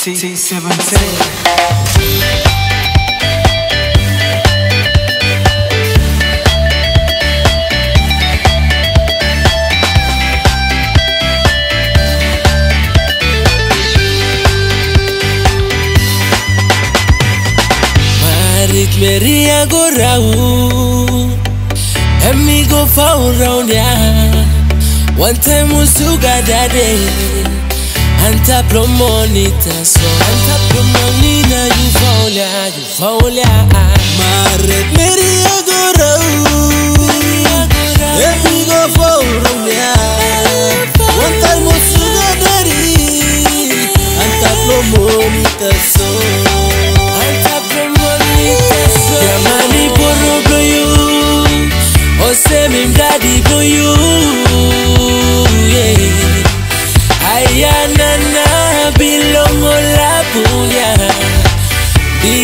T17. Marik Maria go round And me go ya One time we sugar daddy Anta promonitação, anta promonina e vou olhar, e vou olhar. Marret meria gorau, eu digo vou rumbear. Quanto almoço gadari, anta promonitação.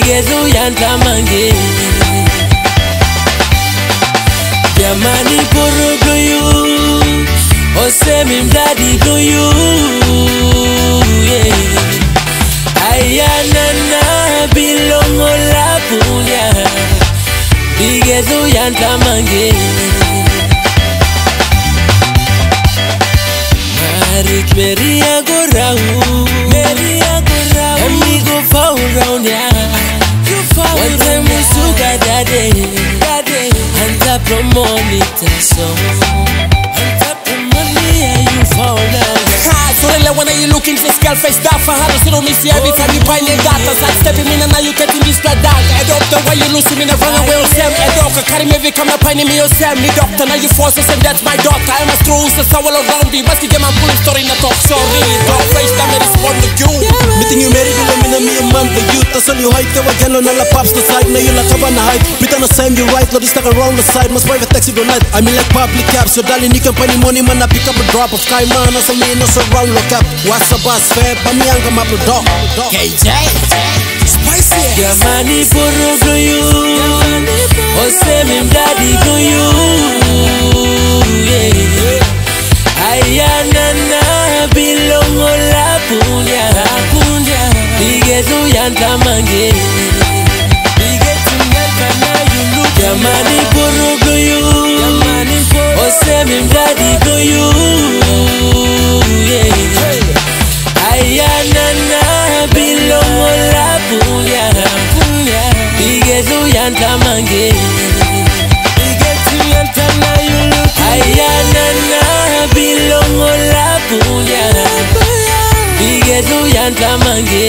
Digezu yanta mange Jamani poro go you Ose mi mdadi go you Yeah. Ayana na bilongo la punya Digezu yanta mange Marik Maria go round Maria go round And me go round ya Daddy, I and the promoter song. Kila when you looking for skull face dark for hollow Zero me see every time you buy me data. Side stepping in and now you getting this blood dark. Head up the you losing me the wrong way Osem. Head Doctor, carry me every come up in me Osem. Me doctor now you force and that's my daughter I'm a true so sour around me. Must get my bullet story in the talk sorry. Dark face damn it is one to you. Meeting you married will mean me a man for youth. That's all you hype There were yellow the pops the side Now you like a banana. the hype Pretend the same you right Lord is stuck around the side. Must wave a taxi go night. I mean like public cabs So darling you can pay me money man I pick up a drop of sky man. As I mean as around like up What's up boss fab Pamiang ka mapludok KJ Spicy Jamani puro goyu Ose mimdadi goyu Ayana na bilongo la punya Punya Digetu yantamange Digetu yantamange Jamani puro goyu Ose mimdadi goyu ntamange igetinyantana yuluku ayanana bilongola buya igezu yantamange